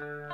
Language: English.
Bye.